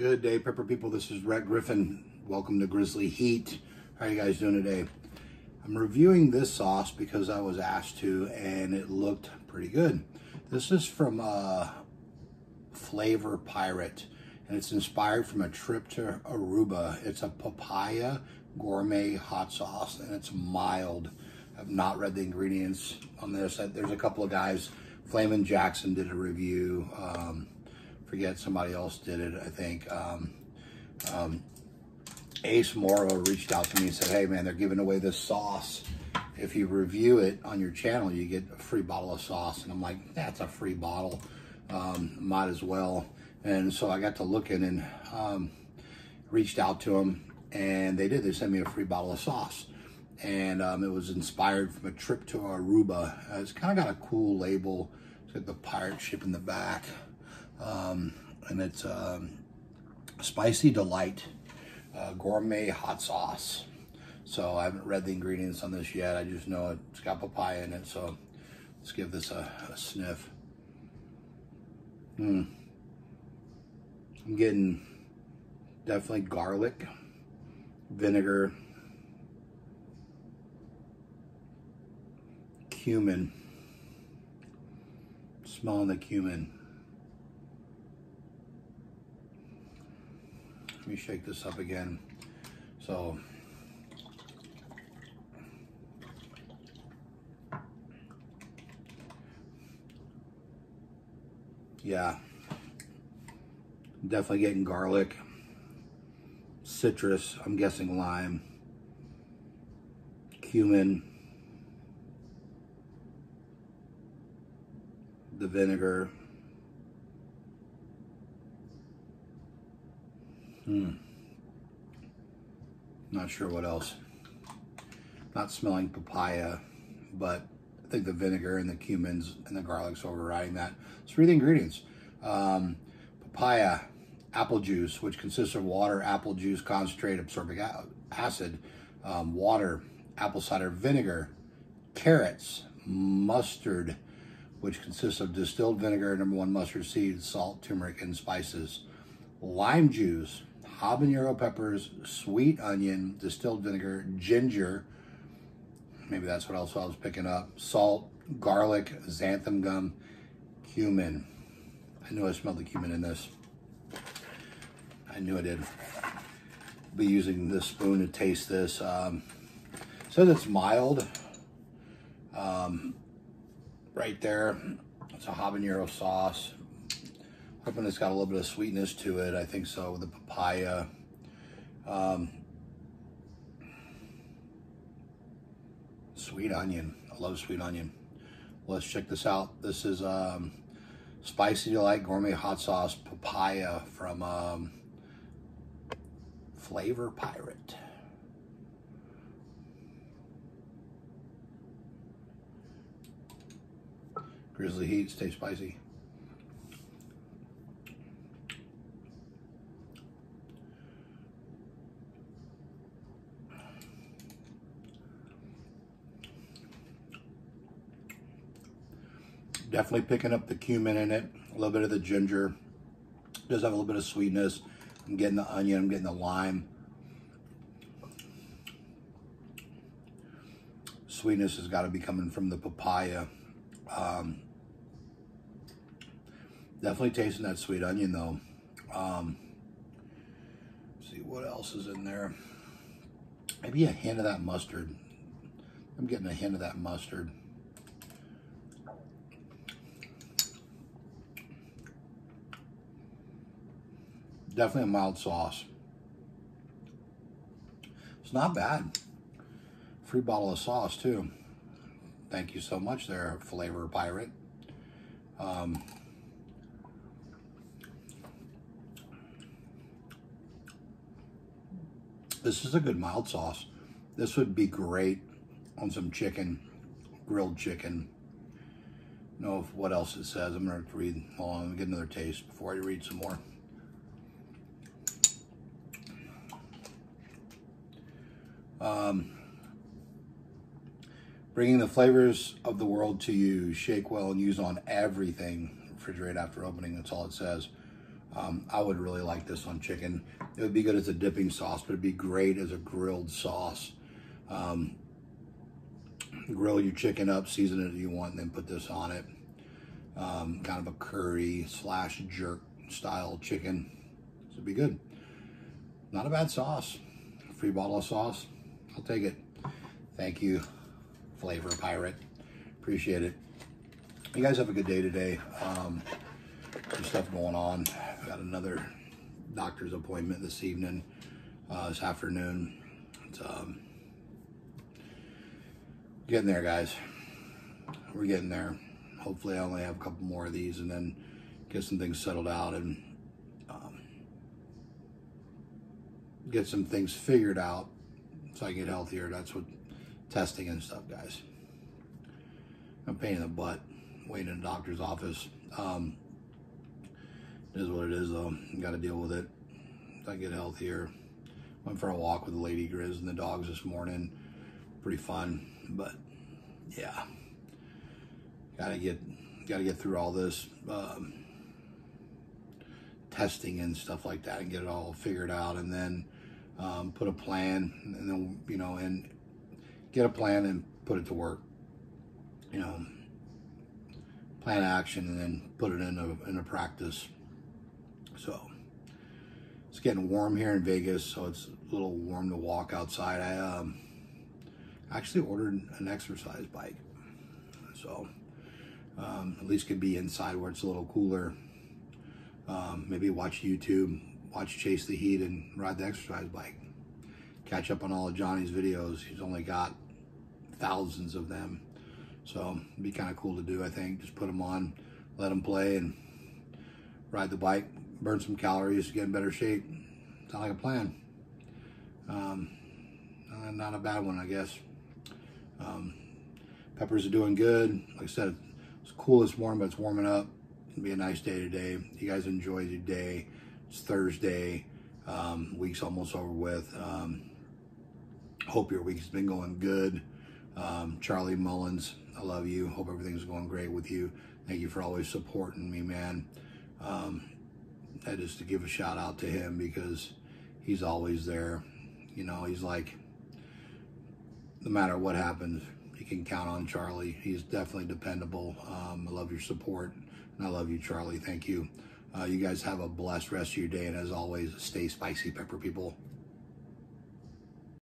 Good day, Pepper people. This is Rhett Griffin. Welcome to Grizzly Heat. How are you guys doing today? I'm reviewing this sauce because I was asked to, and it looked pretty good. This is from uh, Flavor Pirate, and it's inspired from a trip to Aruba. It's a papaya gourmet hot sauce, and it's mild. I've not read the ingredients on this. There's a couple of guys. Flamin' Jackson did a review. Um, forget somebody else did it, I think. Um, um, Ace Morrow reached out to me and said, hey man, they're giving away this sauce. If you review it on your channel, you get a free bottle of sauce. And I'm like, that's a free bottle. Um, might as well. And so I got to looking and um, reached out to them and they did. They sent me a free bottle of sauce. And um, it was inspired from a trip to Aruba. Uh, it's kind of got a cool label. It's got the pirate ship in the back. Um, and it's um, Spicy Delight uh, Gourmet Hot Sauce. So I haven't read the ingredients on this yet. I just know it's got papaya in it. So let's give this a, a sniff. Hmm. I'm getting definitely garlic, vinegar, cumin. Smelling the cumin. Me shake this up again. So, yeah, definitely getting garlic, citrus, I'm guessing lime, cumin, the vinegar, Hmm. Not sure what else. Not smelling papaya, but I think the vinegar and the cumins and the garlic's overriding that. Let's read the ingredients. Um, papaya, apple juice, which consists of water, apple juice, concentrate, absorbic acid, um, water, apple cider vinegar, carrots, mustard, which consists of distilled vinegar, number one mustard seed, salt, turmeric, and spices, lime juice, habanero peppers, sweet onion, distilled vinegar, ginger, maybe that's what else I was picking up, salt, garlic, xanthan gum, cumin. I knew I smelled the cumin in this. I knew I did. Be using this spoon to taste this. Um, says it's mild. Um, right there, it's a habanero sauce. Hoping it's got a little bit of sweetness to it. I think so with the papaya. Um, sweet onion. I love sweet onion. Let's check this out. This is um, Spicy Delight Gourmet Hot Sauce Papaya from um, Flavor Pirate. Grizzly Heat, stay spicy. Definitely picking up the cumin in it, a little bit of the ginger. Does have a little bit of sweetness. I'm getting the onion, I'm getting the lime. Sweetness has got to be coming from the papaya. Um, definitely tasting that sweet onion though. Um, see what else is in there. Maybe a hint of that mustard. I'm getting a hint of that mustard. Definitely a mild sauce. It's not bad. Free bottle of sauce too. Thank you so much there, Flavor Pirate. Um, this is a good mild sauce. This would be great on some chicken, grilled chicken. Know what else it says. I'm gonna read. Hold on, get another taste before I read some more. Um, bringing the flavors of the world to you. Shake well and use on everything. Refrigerate after opening. That's all it says. Um, I would really like this on chicken. It would be good as a dipping sauce, but it'd be great as a grilled sauce. Um, grill your chicken up, season it if you want, and then put this on it. Um, kind of a curry slash jerk style chicken. This would be good. Not a bad sauce. Free bottle of sauce. I'll take it. Thank you, Flavor Pirate. Appreciate it. You guys have a good day today. Um, some stuff going on. Got another doctor's appointment this evening, uh, this afternoon. It's, um, getting there, guys. We're getting there. Hopefully, I only have a couple more of these and then get some things settled out and um, get some things figured out so I get healthier. That's what testing and stuff, guys. I'm pain in the butt waiting in a doctor's office. Um, it is what it is, though. Got to deal with it. I get healthier. Went for a walk with the lady Grizz and the dogs this morning. Pretty fun, but yeah, gotta get gotta get through all this um, testing and stuff like that and get it all figured out, and then um, put a plan, and then you know, and get a plan and put it to work. You know, plan action and then put it into into practice. So it's getting warm here in Vegas, so it's a little warm to walk outside. I um, actually ordered an exercise bike, so um, at least could be inside where it's a little cooler. Um, maybe watch YouTube, watch Chase the Heat, and ride the exercise bike. Catch up on all of Johnny's videos. He's only got thousands of them. So it'd be kind of cool to do, I think. Just put them on, let them play, and ride the bike, burn some calories, get in better shape. Sound like a plan. Um, uh, not a bad one, I guess. Um, peppers are doing good. Like I said, it's cool this morning, but it's warming up. It'll be a nice day today. You guys enjoy your day. It's Thursday. Um, week's almost over with. Um, hope your week's been going good. Um, Charlie Mullins, I love you. Hope everything's going great with you. Thank you for always supporting me, man. Um, I just to give a shout out to him because he's always there. You know, he's like, no matter what happens, you can count on Charlie. He's definitely dependable. Um, I love your support, and I love you, Charlie. Thank you. Uh, you guys have a blessed rest of your day, and as always, stay spicy, pepper people.